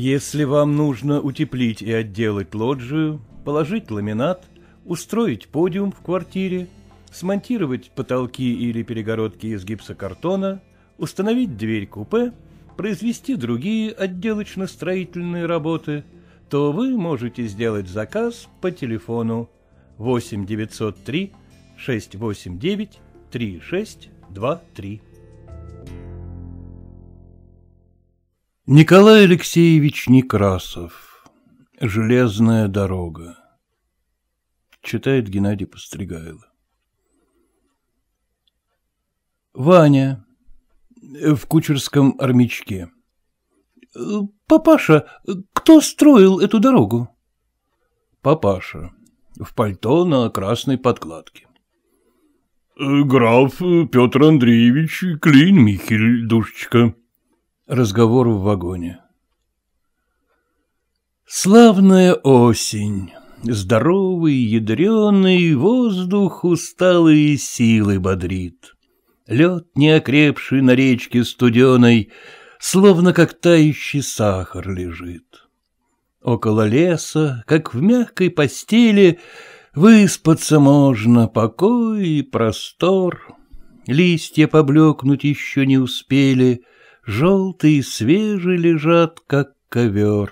Если вам нужно утеплить и отделать лоджию, положить ламинат, устроить подиум в квартире, смонтировать потолки или перегородки из гипсокартона, установить дверь-купе, произвести другие отделочно-строительные работы, то вы можете сделать заказ по телефону 8 903 689 3623. Николай Алексеевич Некрасов. Железная дорога. Читает Геннадий Постригайло. Ваня. В кучерском армячке. Папаша, кто строил эту дорогу? Папаша. В пальто на красной подкладке. Граф Петр Андреевич Клин Михель, душечка. Разговор в вагоне. Славная осень. Здоровый, ядреный воздух усталые силы бодрит. Лед, неокрепший на речке студеной, Словно как тающий сахар лежит. Около леса, как в мягкой постели, Выспаться можно, покой и простор. Листья поблекнуть еще не успели — Желтые свежие лежат, как ковер.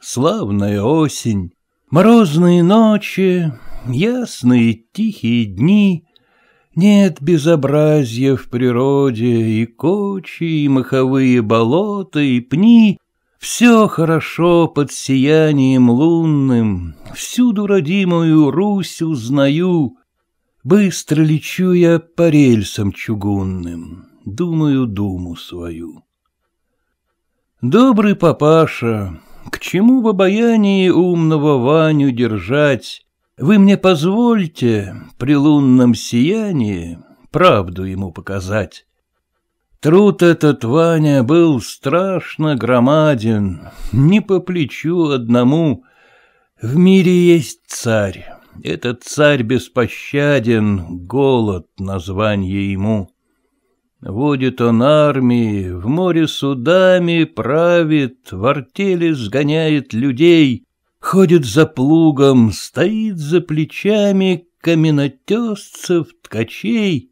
Славная осень, морозные ночи, Ясные тихие дни. Нет безобразия в природе, И кочи, и маховые болота, и пни. Все хорошо под сиянием лунным, Всюду родимую Русь узнаю. Быстро лечу я по рельсам чугунным, Думаю думу свою. Добрый папаша, к чему в обаянии умного Ваню держать? Вы мне позвольте при лунном сиянии правду ему показать. Труд этот, Ваня, был страшно громаден, не по плечу одному. В мире есть царь, этот царь беспощаден, голод название ему. Водит он армии, в море судами правит, в артели сгоняет людей, ходит за плугом, стоит за плечами каменотесцев, ткачей.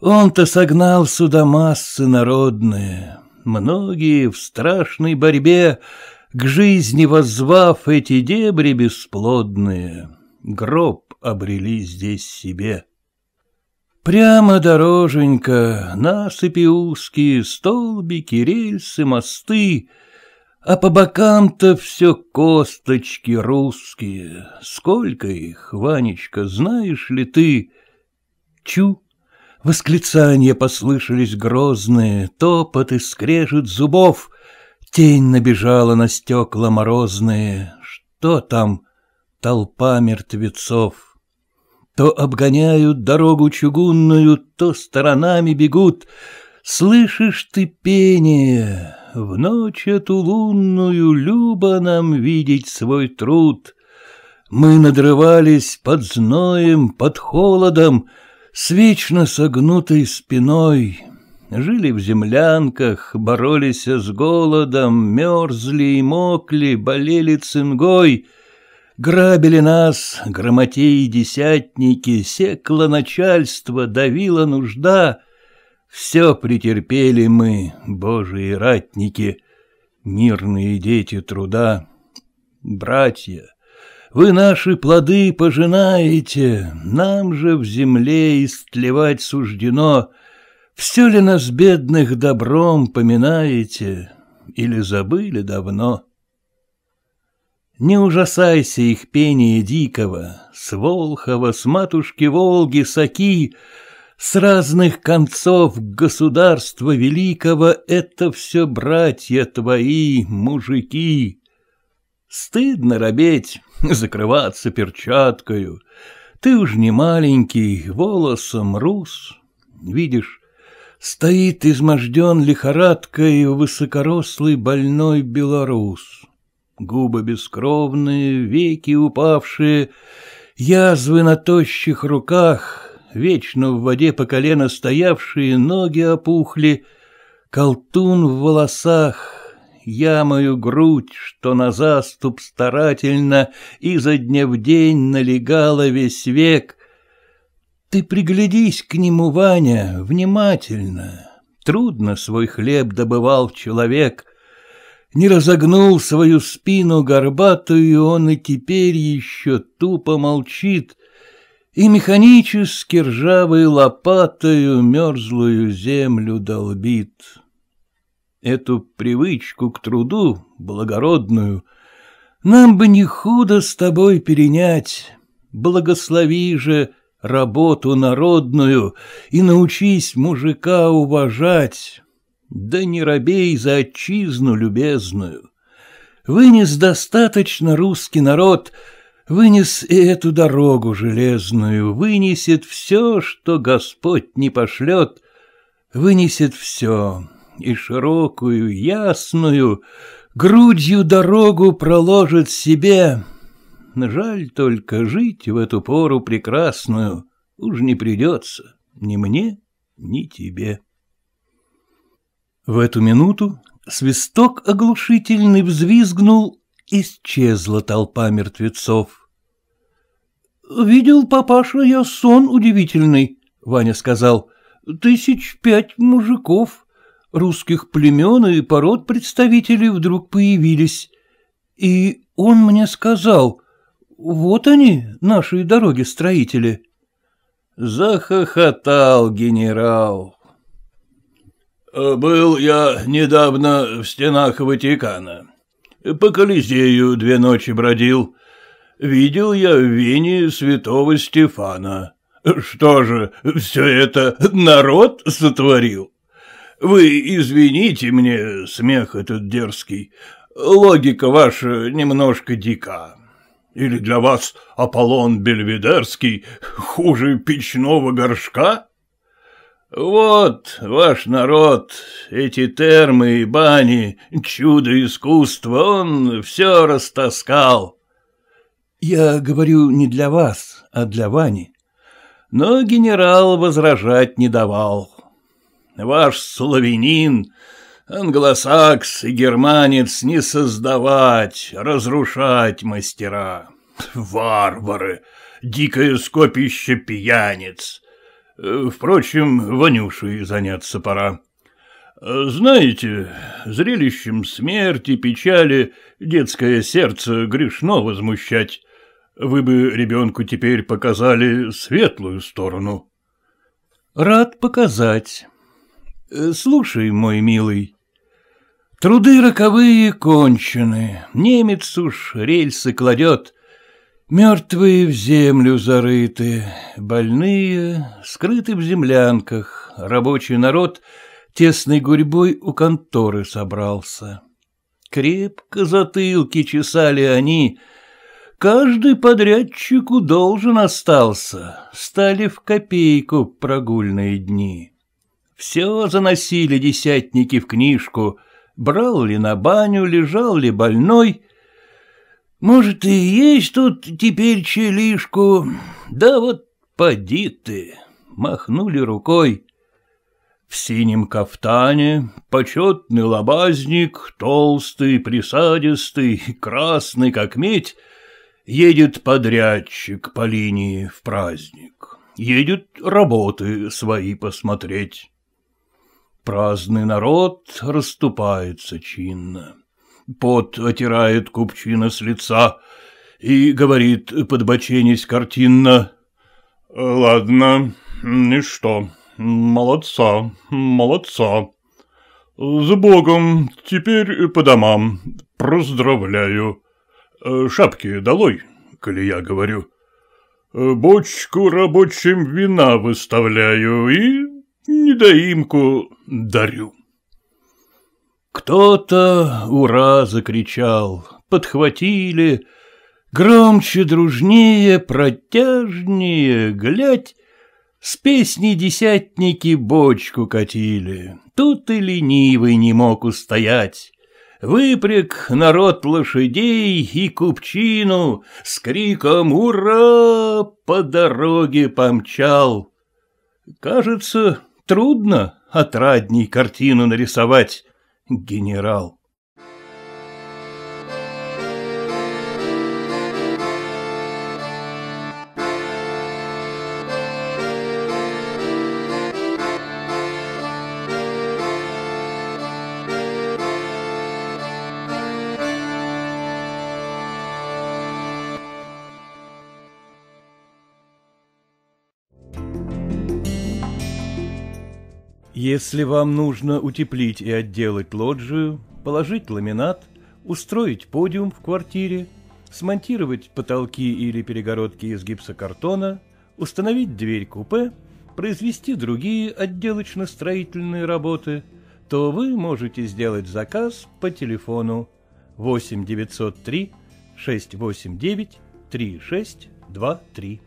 Он-то согнал сюда массы народные, многие в страшной борьбе, к жизни воззвав эти дебри бесплодные, гроб обрели здесь себе. Прямо дороженька, насыпи узкие, столбики, рельсы, мосты, А по бокам-то все косточки русские. Сколько их, Ванечка, знаешь ли ты? Чу! Восклицания послышались грозные, Топот и скрежет зубов. Тень набежала на стекла морозные. Что там? Толпа мертвецов. То обгоняют дорогу чугунную, то сторонами бегут. Слышишь ты пение? В ночь эту лунную любо нам видеть свой труд. Мы надрывались под зноем, под холодом, с вечно согнутой спиной. Жили в землянках, боролись с голодом, мерзли и мокли, болели цингой — Грабили нас, грамотеи десятники, секло начальство, давила нужда. Все претерпели мы, божьи ратники, мирные дети труда. Братья, вы наши плоды пожинаете, нам же в земле истлевать суждено. Все ли нас бедных добром поминаете или забыли давно? Не ужасайся их пения дикого, С Волхова, с матушки Волги, Саки, С разных концов государства великого Это все братья твои, мужики. Стыдно робеть, закрываться перчаткою. Ты уж не маленький, волосом рус. Видишь, стоит изможден лихорадкой Высокорослый больной белорус. Губы бескровные, веки упавшие, язвы на тощих руках, вечно в воде по колено стоявшие ноги опухли, колтун в волосах, я мою грудь, что на заступ старательно изо дня в день налегала весь век. Ты приглядись к нему, Ваня, внимательно. Трудно свой хлеб добывал человек. Не разогнул свою спину горбатую, он и теперь еще тупо молчит — и механически ржавой лопатою мерзлую землю долбит. Эту привычку к труду, благородную, нам бы не худо с тобой перенять. Благослови же работу народную и научись мужика уважать. Да не робей за отчизну любезную. Вынес достаточно русский народ — Вынес и эту дорогу железную, вынесет все, что Господь не пошлет, вынесет все, и широкую, ясную, грудью дорогу проложит себе. Жаль только жить в эту пору прекрасную уж не придется ни мне, ни тебе. В эту минуту свисток оглушительный взвизгнул Исчезла толпа мертвецов. — Видел, папаша, я сон удивительный, — Ваня сказал. — Тысяч пять мужиков, русских племен и пород представителей вдруг появились. И он мне сказал, вот они, наши дороги-строители. Захохотал генерал. «Был я недавно в стенах Ватикана. По Колизею две ночи бродил. Видел я в Вене святого Стефана. Что же, все это народ сотворил? Вы извините мне смех этот дерзкий. Логика ваша немножко дика. Или для вас Аполлон Бельведерский хуже печного горшка? Вот ваш народ, эти термы и бани, чудо искусства, он все растаскал. Я говорю не для вас, а для Вани. Но генерал возражать не давал. Ваш славянин, англосакс и германец не создавать, разрушать мастера. Варвары, дикое скопище пьяниц — впрочем, Ванюшей заняться пора. Знаете, зрелищем смерти, печали детское сердце грешно возмущать. Вы бы ребенку теперь показали светлую сторону. Рад показать. Э, слушай, мой милый, труды роковые кончены, немец уж рельсы кладет, Мертвые в землю зарыты, больные скрыты в землянках, рабочий народ тесной гурьбой у конторы собрался. Крепко затылки чесали они, каждый подрядчику должен остался, стали в копейку прогульные дни. Все заносили десятники в книжку, брал ли на баню, лежал ли больной — может, и есть тут теперь челишку, да вот поди ты, махнули рукой. В синем кафтане почетный лобазник, толстый, присадистый, красный, как медь, едет подрядчик по линии в праздник, едет работы свои посмотреть. Праздный народ расступается чинно пот отирает купчина с лица и говорит, подбоченясь картинно, «Ладно, и что, молодца, молодца. С Богом, теперь по домам, поздравляю. Шапки долой, коли я говорю. Бочку рабочим вина выставляю и недоимку дарю». Кто-то «Ура!» закричал, подхватили, Громче, дружнее, протяжнее, глядь, С песней десятники бочку катили, Тут и ленивый не мог устоять. Выпряг народ лошадей и купчину С криком «Ура!» по дороге помчал. Кажется, трудно отрадней картину нарисовать, генерал. Если вам нужно утеплить и отделать лоджию, положить ламинат, устроить подиум в квартире, смонтировать потолки или перегородки из гипсокартона, установить дверь купе, произвести другие отделочно-строительные работы, то вы можете сделать заказ по телефону 8 903 689 3623.